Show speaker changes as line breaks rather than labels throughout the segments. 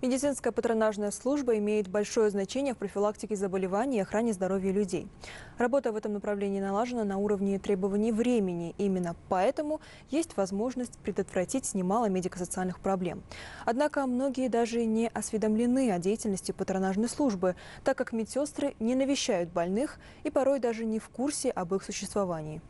Медицинская патронажная служба имеет большое значение в профилактике заболеваний и охране здоровья людей. Работа в этом направлении налажена на уровне требований времени. Именно поэтому есть возможность предотвратить немало медико-социальных проблем. Однако многие даже не осведомлены о деятельности патронажной службы, так как медсестры не навещают больных и порой даже не в курсе об их существовании.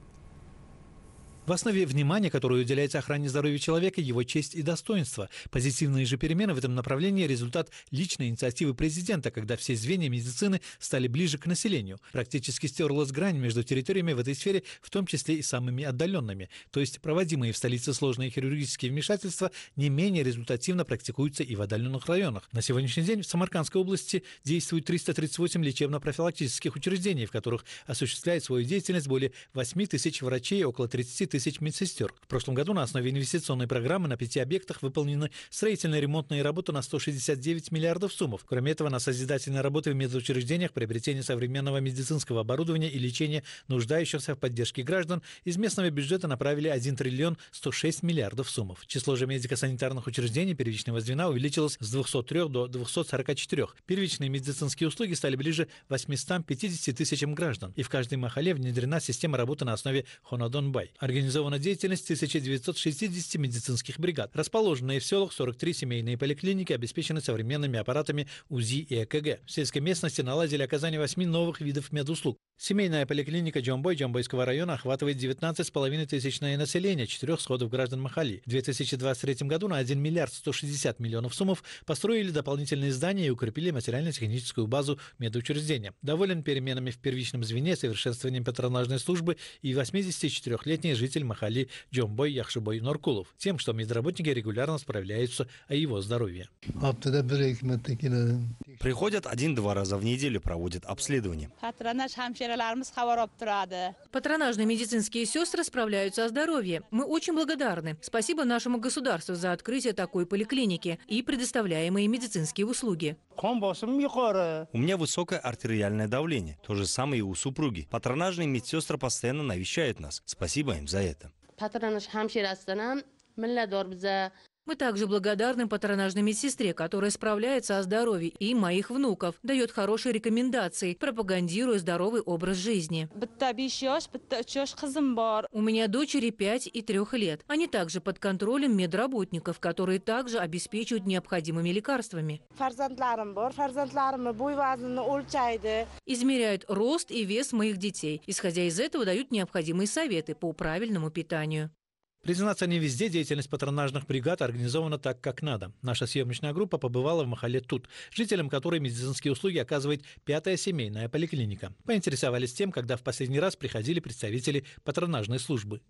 В основе внимания, которое уделяется охране здоровья человека, его честь и достоинство. Позитивные же перемены в этом направлении – результат личной инициативы президента, когда все звенья медицины стали ближе к населению. Практически стерлась грань между территориями в этой сфере, в том числе и самыми отдаленными. То есть проводимые в столице сложные хирургические вмешательства не менее результативно практикуются и в отдаленных районах. На сегодняшний день в Самаркандской области действует 338 лечебно-профилактических учреждений, в которых осуществляет свою деятельность более 8 тысяч врачей и около 30 тысяч тысяч медсестер. В прошлом году на основе инвестиционной программы на пяти объектах выполнены строительные ремонтные работы на 169 миллиардов суммов. Кроме этого, на созидательные работы в медучреждениях, приобретение современного медицинского оборудования и лечение нуждающихся в поддержке граждан из местного бюджета направили 1 триллион 106 миллиардов суммов. Число же медико-санитарных учреждений первичного звена увеличилось с 203 до 244. Первичные медицинские услуги стали ближе 850 тысячам граждан. И в каждой махале внедрена система работы на основе Хонадон-Бай организована деятельность 1960 медицинских бригад. Расположенные в селах 43 семейные поликлиники обеспечены современными аппаратами УЗИ и ЭКГ. В сельской местности наладили оказание 8 новых видов медуслуг. Семейная поликлиника Джомбой Джомбойского района охватывает 19,5 тысячное население, четырех сходов граждан Махали. В 2023 году на 1 миллиард 160 миллионов суммов построили дополнительные здания и укрепили материально-техническую базу медучреждения. Доволен переменами в первичном звене, совершенствованием патронажной службы и 84-летний житель руководитель Махали Джомбой Яхшибой Норкулов, тем, что медработники регулярно справляются о его здоровье.
Приходят один-два раза в неделю, проводят обследование.
Патронажные медицинские сестры справляются о здоровье. Мы очень благодарны. Спасибо нашему государству за открытие такой поликлиники и предоставляемые медицинские услуги.
У меня высокое артериальное давление. То же самое и у супруги. Патронажные медсестры постоянно навещают нас. Спасибо им за это.
Мы также благодарны патронажной медсестре, которая справляется о здоровье и моих внуков, дает хорошие рекомендации, пропагандируя здоровый образ жизни. У меня дочери 5 и 3 лет. Они также под контролем медработников, которые также обеспечивают необходимыми лекарствами. Измеряют рост и вес моих детей. Исходя из этого, дают необходимые советы по правильному питанию.
Признаться, не везде деятельность патронажных бригад организована так, как надо. Наша съемочная группа побывала в Махале Тут, жителям которой медицинские услуги оказывает пятая семейная поликлиника. Поинтересовались тем, когда в последний раз приходили представители патронажной службы.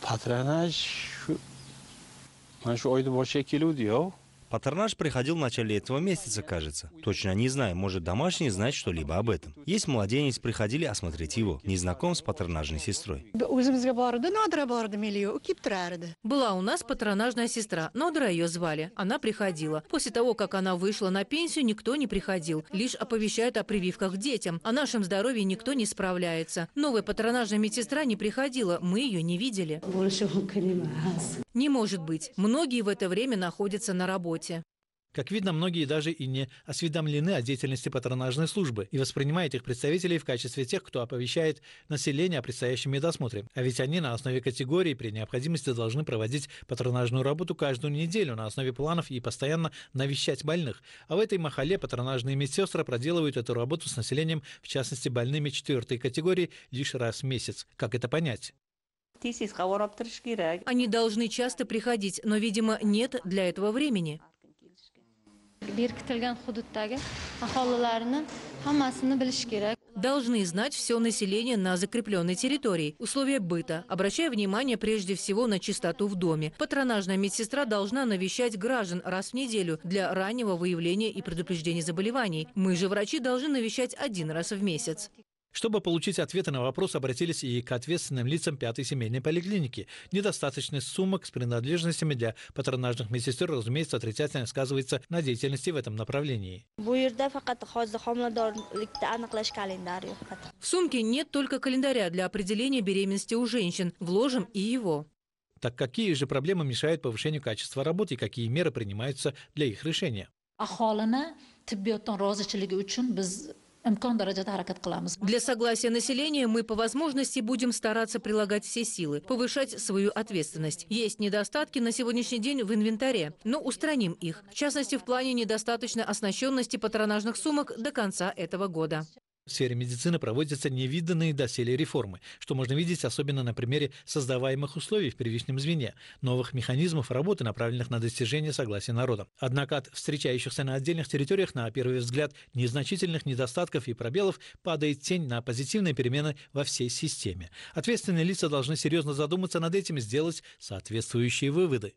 Патронаж...
Патронаж приходил в начале этого месяца, кажется. Точно не знаю, может домашний знать что-либо об этом. Есть младенец, приходили осмотреть его. Не знаком с патронажной сестрой.
Была у нас патронажная сестра, Нодра ее звали. Она приходила. После того, как она вышла на пенсию, никто не приходил. Лишь оповещают о прививках детям. О нашем здоровье никто не справляется. Новая патронажная медсестра не приходила, мы ее не видели. Не может быть. Многие в это время находятся на работе.
Как видно, многие даже и не осведомлены о деятельности патронажной службы и воспринимают их представителей в качестве тех, кто оповещает население о предстоящем медосмотре. А ведь они на основе категории при необходимости должны проводить патронажную работу каждую неделю на основе планов и постоянно навещать больных. А в этой махале патронажные медсестры проделывают эту работу с населением, в частности больными четвертой категории, лишь раз в месяц. Как это понять?
Они должны часто приходить, но, видимо, нет для этого времени. Должны знать все население на закрепленной территории, условия быта, обращая внимание прежде всего на чистоту в доме. Патронажная медсестра должна навещать граждан раз в неделю для раннего выявления и предупреждения заболеваний. Мы же, врачи, должны навещать один раз в месяц.
Чтобы получить ответы на вопрос, обратились и к ответственным лицам пятой семейной поликлиники. Недостаточность сумок с принадлежностями для патронажных медсестер, разумеется, отрицательно сказывается на деятельности в этом направлении.
В сумке нет только календаря для определения беременности у женщин. Вложим и его.
Так какие же проблемы мешают повышению качества работы и какие меры принимаются для их решения?
aholini tibbiyotdan rozilchiligi uchun biz qilamiz
Для согласия населения мы по возможности будем стараться прилагать все силы, повышать свою ответственность. Есть недостатки на сегодняшний день в инвентаре, но устраним их. В частности, в плане недостаточной оснащенности патронажных сумок до конца этого года.
В сфере медицины проводятся невиданные доселе реформы, что можно видеть особенно на примере создаваемых условий в первичном звене, новых механизмов работы, направленных на достижение согласия народа. Однако от встречающихся на отдельных территориях, на первый взгляд, незначительных недостатков и пробелов падает тень на позитивные перемены во всей системе. Ответственные лица должны серьезно задуматься над этим и сделать соответствующие выводы.